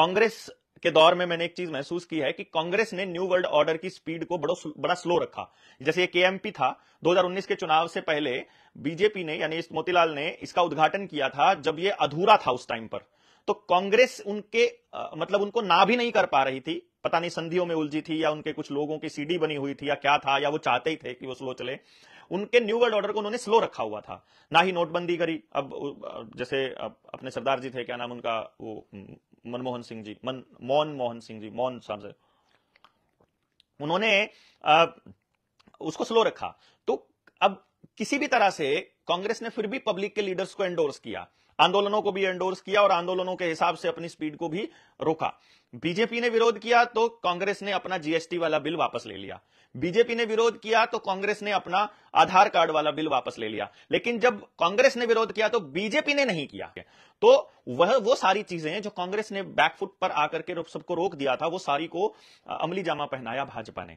कांग्रेस के दौर में मैंने एक चीज़ महसूस की है कि कांग्रेस ने न्यू वर्ल्ड ऑर्डर की स्पीड को बड़ा बड़ा स्लो रखा। जैसे ये केएमपी था 2019 के चुनाव से पहले बीजेपी ने यानी मोतीलाल ने इसका उद्घाटन किया था जब ये अधूरा था उस टाइम पर। तो कांग्रेस उनके आ, मतलब उनको ना भी नहीं कर पा रही थी। पता नहीं संधियों में उलझी थी या उनके कुछ लोगों की सीडी बनी हुई थी या क्या था या वो चाहते ही थे कि वो स्लो चले। उनके न्यू वर्ल्ड ऑर्डर को उन्होंने स्लो रखा हुआ था। ना ही नोटबंदी करी। अब जैसे अपने सरदार जी थे क्या नाम उनका वो मनमोहन सिंह जी मन मोहन मोहन सिंह जी मोहन साहब उन्होंने आ, उसको स्लो रखा। तो अब किसी भी तरह से कांग्रेस ने फिर भी पब्लिक के लीडर्स को एंडोर्स किया। आंदोलनों को भी एंडोर्स किया और आंदोलनों के हिसाब से अपनी स्पीड को भी रोका। बीजेपी ने विरोध किया तो कांग्रेस ने अपना जीएसटी वाला बिल वापस ले लिया। बीजेपी ने विरोध किया तो कांग्रेस ने अपना आधार कार्ड वाला बिल वापस ले लिया। लेकिन जब कांग्रेस ने विरोध किया तो बीजेपी ने नहीं किया। तो वह, वो सारी चीज़ें जो कांग्रेस ने बैकफुट पर आकर के सबको रोक दिया था, वो सारी को अमली जामा पहनाया भाजपा ने।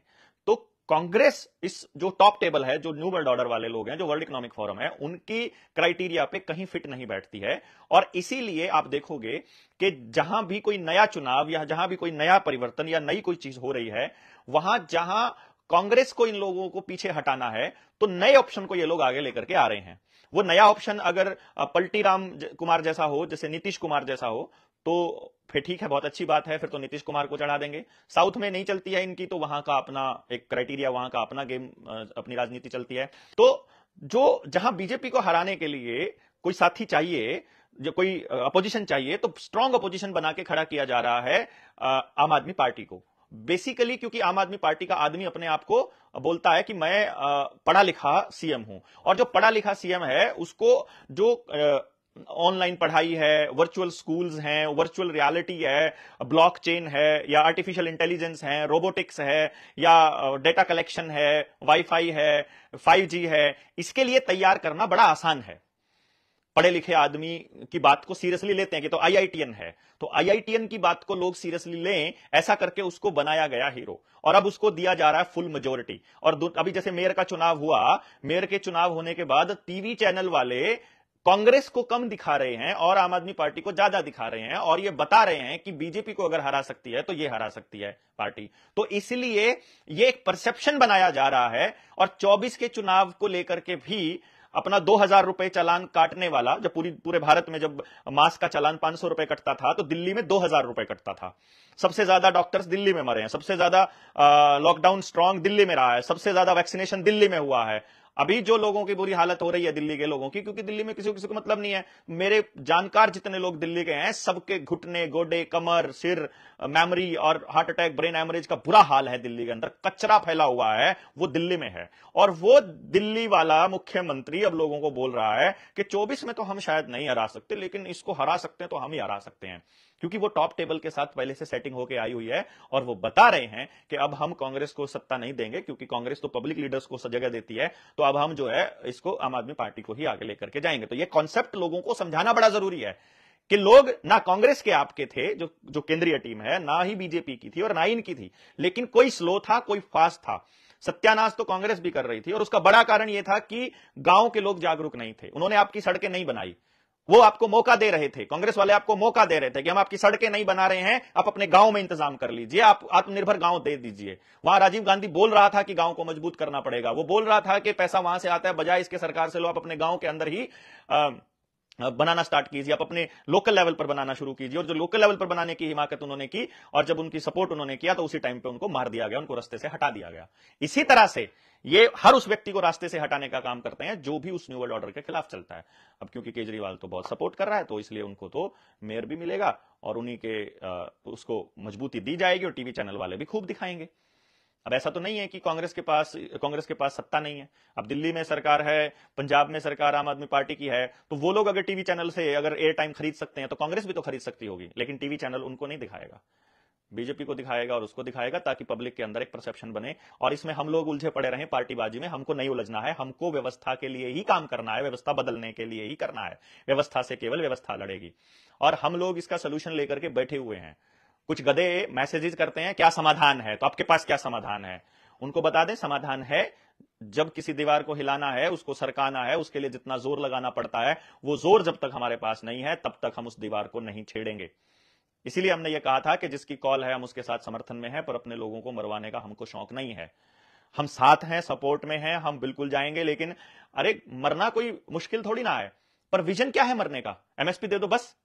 कांग्रेस इस जो टॉप टेबल है, जो न्यू वर्ल्ड ऑर्डर वाले लोग हैं, जो वर्ल्ड इकोनॉमिक फोरम है, उनकी क्राइटेरिया पे कहीं फिट नहीं बैठती है। और इसीलिए आप देखोगे कि जहाँ भी कोई नया चुनाव या जहाँ भी कोई नया परिवर्तन या नई कोई चीज़ हो रही है, वहाँ जहाँ कांग्रेस को इन लोगों को पीछे हटाना है तो नए ऑप्शन को ये लोग आगे लेकर के आ रहे हैं। वो नया ऑप्शन अगर पलटी राम कुमार जैसा हो, जैसे नीतीश कुमार जैसा हो तो फिर ठीक है, बहुत अच्छी बात है, फिर तो नीतीश कुमार को चढ़ा देंगे। साउथ में नहीं चलती है इनकी तो वहाँ का अपना एक क्राइटेरिया, वहाँ का अपना गेम अपनी राजनीति चलती है। तो जो, जहाँ बीजेपी को हराने के लिए कोई साथी चाहिए, जो कोई अपोजिशन चाहिए तो स्ट्रांग अपोजिशन बना के खड़ा किया जा रहा है आम आदमी पार्टी को। बेसिकली क्योंकि आम आदमी पार्टी का आदमी अपने आप को बोलता है कि मैं पढ़ा लिखा सीएम हूँ। और जो पढ़ा लिखा सीएम है, उसको जो ऑनलाइन पढ़ाई है वर्चुअल स्कूल्स हैं वर्चुअल रियलिटी है ब्लॉकचेन है या आर्टिफिशियल इंटेलिजेंस है रोबोटिक्स है या डेटा कलेक्शन है वाईफाई है 5G है इसके लिए तैयार करना बड़ा आसान है पढ़े लिखे आदमी की बात को सीरियसली लेते हैं कि तो आईआईटीएन है तो आईआईटीएन की बात को लोग सीरियसली लें ऐसा करके उसको बनाया गया हीरो और अब उसको दिया जा रहा है फुल मेजोरिटी और अभी जैसे मेयर का चुनाव हुआ मेयर के चुनाव होने के बाद टीवी चैनल वाले कांग्रेस को कम दिखा रहे हैं और आम आदमी पार्टी को ज़्यादा दिखा रहे हैं और ये बता रहे हैं कि बीजेपी को अगर हरा सकती है तो ये हरा सकती है पार्टी। तो इसलिए ये एक परसेप्शन बनाया जा रहा है और 24 के चुनाव को लेकर के भी अपना दो हज़ार रुपए चालान काटने वाला, जब पूरी, पूरे भारत में जब मास्क का चालान पाँच सौ रुपए कटता था तो दिल्ली में दो हज़ार रुपए कटता था। सबसे ज़्यादा डॉक्टर्स दिल्ली में मरे हैं, सबसे ज़्यादा लॉकडाउन स्ट्रांग दिल्ली में रहा है, सबसे ज़्यादा वैक्सीनेशन दिल्ली में हुआ है। अभी जो लोगों की बुरी हालत हो रही है दिल्ली के लोगों की, क्योंकि दिल्ली में किसी को किसी को मतलब नहीं है। मेरे जानकार जितने लोग दिल्ली के हैं, सबके घुटने, गोडे, कमर, सिर मेमोरी और हार्ट अटैक ब्रेन एमरेज का बुरा हाल है दिल्ली के अंदर। कचरा फैला हुआ है, वो दिल्ली में है। और वो दिल्ली वाला मुख्यमंत्री अब लोगों को बोल रहा है कि 24 में तो हम शायद नहीं हरा सकते, लेकिन इसको हरा सकते हैं तो हम ही हरा सकते हैं। क्योंकि वो टॉप टेबल के साथ पहले से सेटिंग होकर आई हुई है और वो बता रहे हैं कि अब हम कांग्रेस को सत्ता नहीं देंगे, क्योंकि कांग्रेस तो पब्लिक लीडर्स को जगह देती है तो अब हम जो है इसको आम आदमी पार्टी को ही आगे लेकर के जाएँगे। तो ये कॉन्सेप्ट लोगों को समझाना बड़ा ज़रूरी है कि लोग ना कांग्रेस के आपके थे, जो जो केंद्रीय टीम है, ना ही बीजेपी की थी और ना ही इनकी थी, लेकिन कोई स्लो था, कोई फास्ट था। सत्यानाश तो कांग्रेस भी कर रही थी और उसका बड़ा कारण यह था कि गाँव के लोग जागरूक नहीं थे। उन्होंने आपकी सड़कें नहीं बनाई। वो आपको मौका दे रहे थे कांग्रेस वाले आपको मौका दे रहे थे कि हम आपकी सड़कें नहीं बना रहे हैं आप अपने गाँव में इंतज़ाम कर लीजिए आप आत्मनिर्भर गाँव दे दीजिए। वहाँ राजीव गांधी बोल रहा था कि गाँव को मज़बूत करना पड़ेगा वो बोल रहा था कि पैसा वहाँ से आता है बजाय इसके सरकार से लो आप अपने गाँव के अंदर ही आ, बनाना स्टार्ट कीजिए। आप अपने लोकल लेवल पर बनाना शुरू कीजिए और जो लोकल लेवल पर बनाने की हिमाकत उन्होंने की और जब उनकी सपोर्ट उन्होंने किया तो उसी टाइम पे उनको मार दिया गया, उनको रास्ते से हटा दिया गया। इसी तरह से ये हर उस व्यक्ति को रास्ते से हटाने का काम करते हैं, जो भी उस न्यू वर्ल्ड ऑर्डर के खिलाफ चलता है। अब क्योंकि केजरीवाल तो बहुत सपोर्ट कर रहा है तो इसलिए उनको तो मेयर भी मिलेगा और उन्हीं के उसको मजबूती दी जाएगी और टीवी चैनल वाले भी खूब दिखाएँगे। अब ऐसा तो नहीं है कि कांग्रेस के पास, कांग्रेस के पास सत्ता नहीं है। अब दिल्ली में सरकार है, पंजाब में सरकार आम आदमी पार्टी की है तो वो लोग अगर टीवी चैनल से अगर एयर टाइम खरीद सकते हैं तो कांग्रेस भी तो खरीद सकती होगी, लेकिन टीवी चैनल उनको नहीं दिखाएगा। बीजेपी को दिखाएगा और उसको दिखाएगा ताकि पब्लिक के अंदर एक परसेप्शन बने, और इसमें हम लोग उलझे पड़े रहे पार्टीबाजी में, हमको नहीं उलझना है, हमको व्यवस्था के लिए ही काम करना है, व्यवस्था बदलने के लिए ही करना है, व्यवस्था से केवल व्यवस्था लड़ेगी। और हम लोग इसका सोल्यूशन लेकर के बैठे हुए हैं। कुछ गधे मैसेजेस करते हैं, क्या समाधान है? तो आपके पास क्या समाधान है? उनको बता दें, समाधान है, जब किसी दीवार को हिलाना है, उसको सरकाना है, उसके लिए जितना ज़ोर लगाना पड़ता है, वो ज़ोर जब तक हमारे पास नहीं है, तब तक हम उस दीवार को नहीं छेड़ेंगे। इसीलिए हमने ये कहा था कि जिसकी कॉल है, हम उसके साथ समर्थन में हैं, पर अपने लोगों को मरवाने का हमको शौक नहीं है। हम साथ हैं, सपोर्ट में हैं, हम बिल्कुल जाएँगे, लेकिन अरे, मरना कोई मुश्किल थोड़ी ना है पर विजन क्या है मरने का? एमएसपी दे दो बस।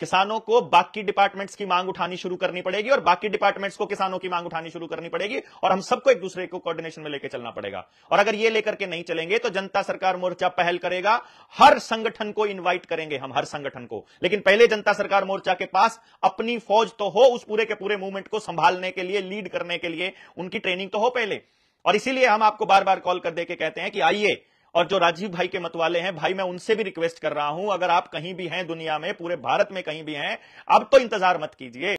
किसानों को बाकी डिपार्टमेंट्स की मांग उठानी शुरू करनी पड़ेगी और बाकी डिपार्टमेंट्स को किसानों की मांग उठानी शुरू करनी पड़ेगी और हम सबको एक दूसरे को कोऑर्डिनेशन में लेकर चलना पड़ेगा। और अगर ये लेकर के नहीं चलेंगे तो जनता सरकार मोर्चा पहल करेगा। हर संगठन को इन्वाइट करेंगे हम, हर संगठन को। लेकिन पहले जनता सरकार मोर्चा के पास अपनी फौज तो हो उस पूरे के पूरे मूवमेंट को संभालने के लिए लीड करने के लिए, उनकी ट्रेनिंग तो हो पहले। और इसीलिए हम आपको बार बार कॉल कर दे के कहते हैं कि आइए और जो राजीव भाई के मत वाले हैं, भाई मैं उनसे भी रिक्वेस्ट कर रहा हूँ, अगर आप कहीं भी हैं दुनिया में, पूरे भारत में कहीं भी हैं, अब तो इंतज़ार मत कीजिए।